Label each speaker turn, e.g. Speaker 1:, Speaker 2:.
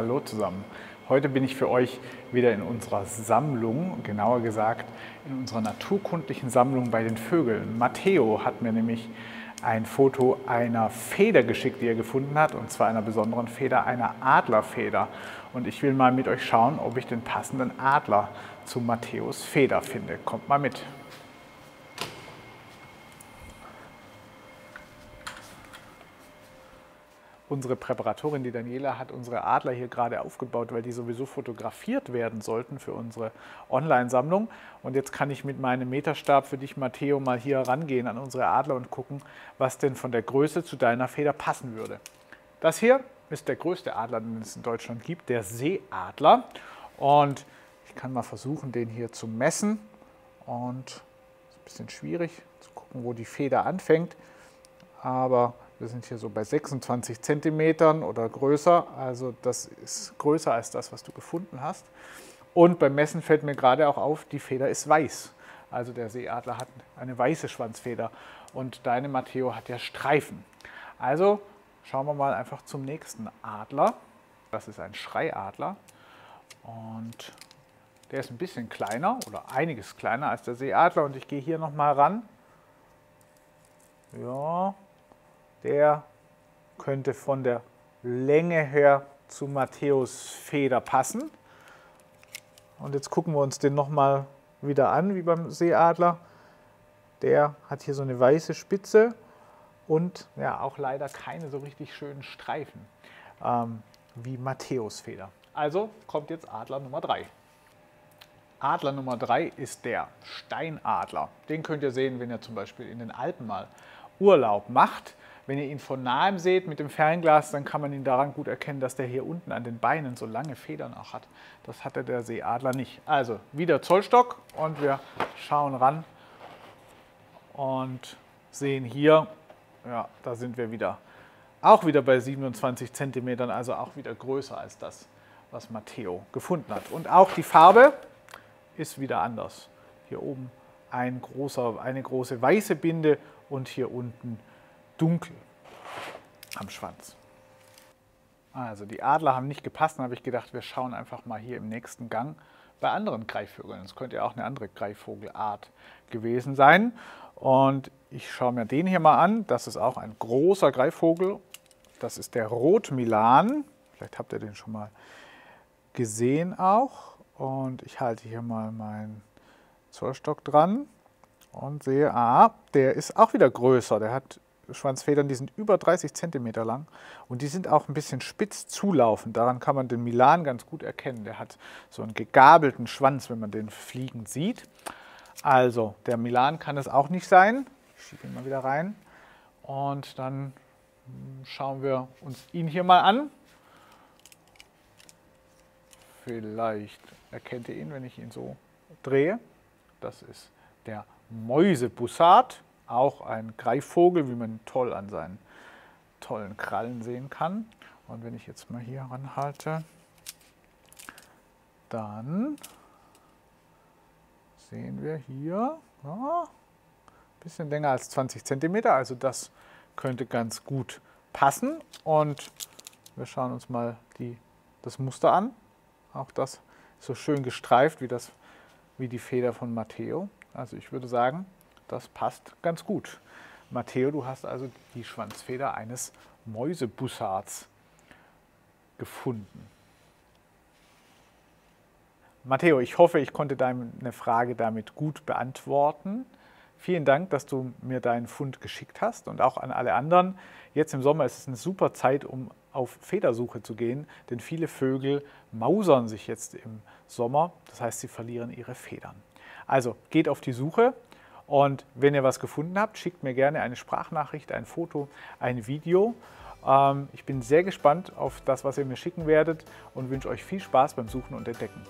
Speaker 1: Hallo zusammen. Heute bin ich für euch wieder in unserer Sammlung, genauer gesagt in unserer naturkundlichen Sammlung bei den Vögeln. Matteo hat mir nämlich ein Foto einer Feder geschickt, die er gefunden hat, und zwar einer besonderen Feder, einer Adlerfeder. Und ich will mal mit euch schauen, ob ich den passenden Adler zu Matthäus Feder finde. Kommt mal mit. Unsere Präparatorin, die Daniela, hat unsere Adler hier gerade aufgebaut, weil die sowieso fotografiert werden sollten für unsere Online-Sammlung. Und jetzt kann ich mit meinem Meterstab für dich, Matteo, mal hier rangehen an unsere Adler und gucken, was denn von der Größe zu deiner Feder passen würde. Das hier ist der größte Adler, den es in Deutschland gibt, der Seeadler. Und ich kann mal versuchen, den hier zu messen. Und es ist ein bisschen schwierig zu gucken, wo die Feder anfängt. Aber wir sind hier so bei 26 cm oder größer, also das ist größer als das, was du gefunden hast. Und beim Messen fällt mir gerade auch auf, die Feder ist weiß. Also der Seeadler hat eine weiße Schwanzfeder und deine Matteo hat ja Streifen. Also schauen wir mal einfach zum nächsten Adler. Das ist ein Schreiadler und der ist ein bisschen kleiner oder einiges kleiner als der Seeadler und ich gehe hier nochmal ran. Ja, der könnte von der Länge her zu Matthäus Feder passen. Und jetzt gucken wir uns den nochmal wieder an, wie beim Seeadler. Der hat hier so eine weiße Spitze und ja, auch leider keine so richtig schönen Streifen ähm, wie Matthäus Feder. Also kommt jetzt Adler Nummer 3. Adler Nummer 3 ist der Steinadler. Den könnt ihr sehen, wenn ihr zum Beispiel in den Alpen mal Urlaub macht. Wenn ihr ihn von nahem seht mit dem Fernglas, dann kann man ihn daran gut erkennen, dass der hier unten an den Beinen so lange Federn auch hat. Das hatte der Seeadler nicht. Also wieder Zollstock und wir schauen ran und sehen hier, ja, da sind wir wieder, auch wieder bei 27 cm, also auch wieder größer als das, was Matteo gefunden hat. Und auch die Farbe ist wieder anders. Hier oben ein großer, eine große weiße Binde und hier unten dunkel am Schwanz. Also die Adler haben nicht gepasst, dann habe ich gedacht, wir schauen einfach mal hier im nächsten Gang bei anderen Greifvögeln. Es könnte ja auch eine andere Greifvogelart gewesen sein. Und ich schaue mir den hier mal an. Das ist auch ein großer Greifvogel. Das ist der Rotmilan. Vielleicht habt ihr den schon mal gesehen auch. Und ich halte hier mal meinen Zollstock dran und sehe, ah, der ist auch wieder größer. Der hat Schwanzfedern, die sind über 30 cm lang und die sind auch ein bisschen spitz zulaufend. Daran kann man den Milan ganz gut erkennen. Der hat so einen gegabelten Schwanz, wenn man den fliegen sieht. Also der Milan kann es auch nicht sein. Ich schiebe ihn mal wieder rein und dann schauen wir uns ihn hier mal an. Vielleicht erkennt ihr ihn, wenn ich ihn so drehe. Das ist der Mäusebussard auch ein Greifvogel, wie man toll an seinen tollen Krallen sehen kann. Und wenn ich jetzt mal hier ranhalte, dann sehen wir hier ja, ein bisschen länger als 20 cm, also das könnte ganz gut passen. Und wir schauen uns mal die, das Muster an. Auch das ist so schön gestreift wie, das, wie die Feder von Matteo. Also ich würde sagen, das passt ganz gut. Matteo, du hast also die Schwanzfeder eines Mäusebussards gefunden. Matteo, ich hoffe, ich konnte deine Frage damit gut beantworten. Vielen Dank, dass du mir deinen Fund geschickt hast und auch an alle anderen. Jetzt im Sommer ist es eine super Zeit, um auf Federsuche zu gehen, denn viele Vögel mausern sich jetzt im Sommer. Das heißt, sie verlieren ihre Federn. Also geht auf die Suche und wenn ihr was gefunden habt, schickt mir gerne eine Sprachnachricht, ein Foto, ein Video. Ähm, ich bin sehr gespannt auf das, was ihr mir schicken werdet und wünsche euch viel Spaß beim Suchen und Entdecken.